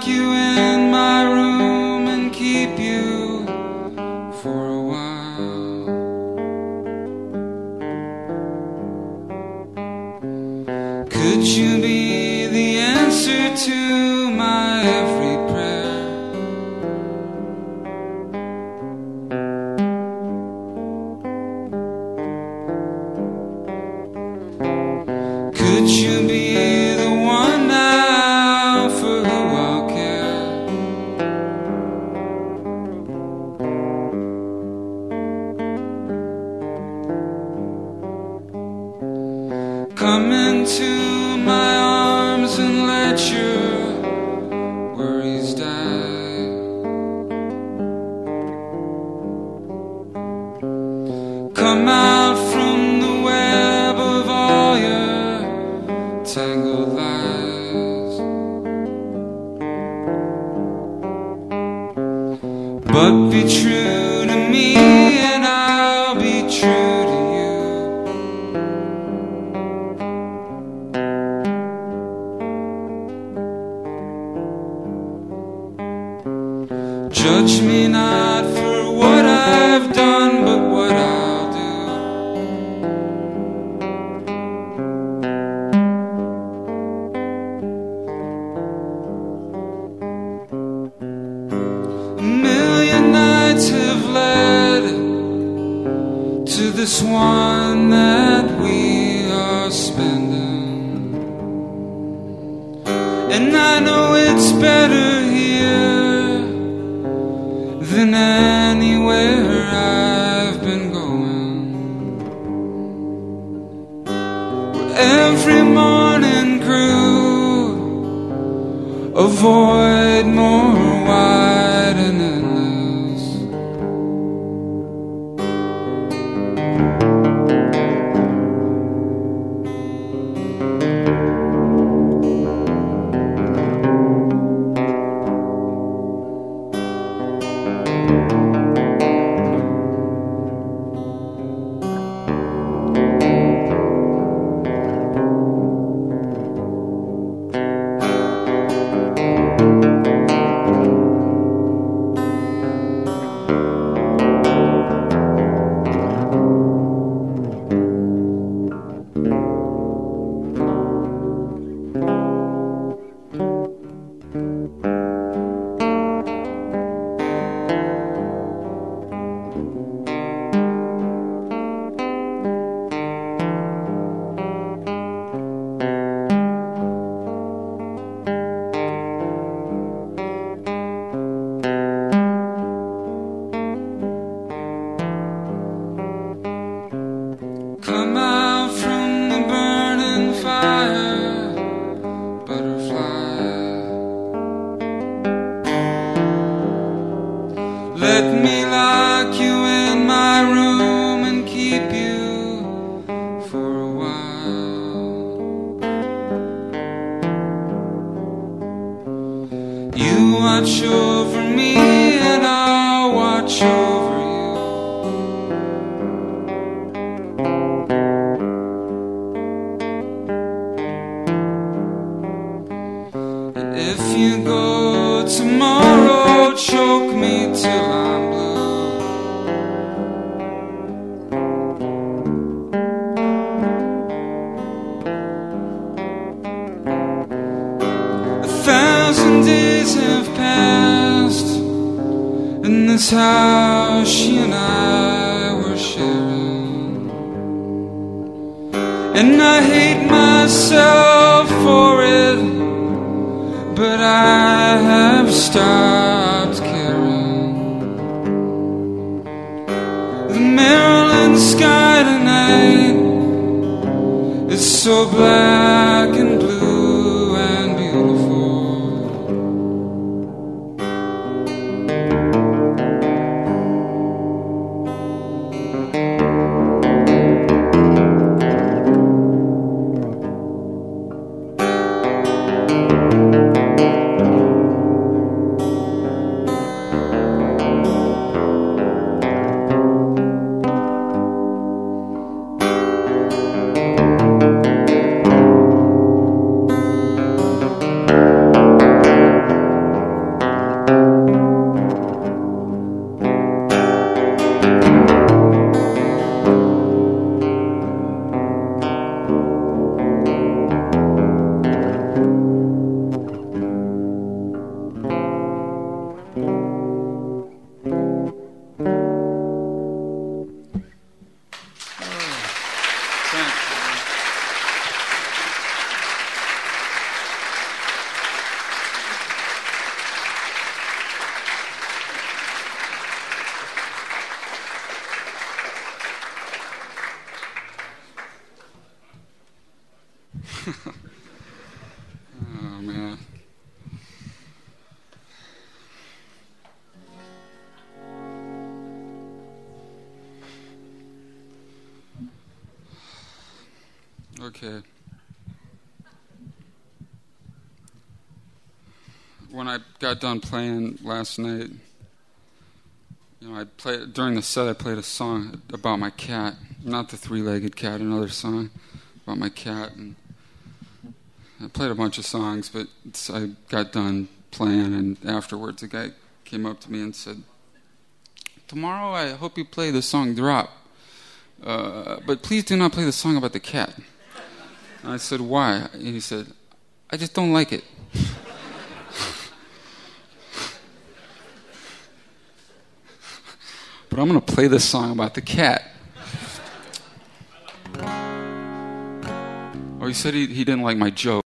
lock you Come into my arms and let your worries die. Come out from the web of all your tangled lies. But be true to me, Judge me not for what I've done, but what I'll do. A million nights have led to this one that we are spending. And I know it's better here a void more wide You watch house she and I were sharing. And I hate myself for it, but I have stopped caring. The Maryland sky tonight is so black oh, man. Okay. When I got done playing last night, you know, I played during the set. I played a song about my cat, not the three-legged cat, another song about my cat, and I played a bunch of songs. But I got done playing, and afterwards, a guy came up to me and said, "Tomorrow, I hope you play the song Drop, uh, but please do not play the song about the cat." And I said, "Why?" And he said, "I just don't like it." but I'm going to play this song about the cat. Oh, he said he, he didn't like my joke.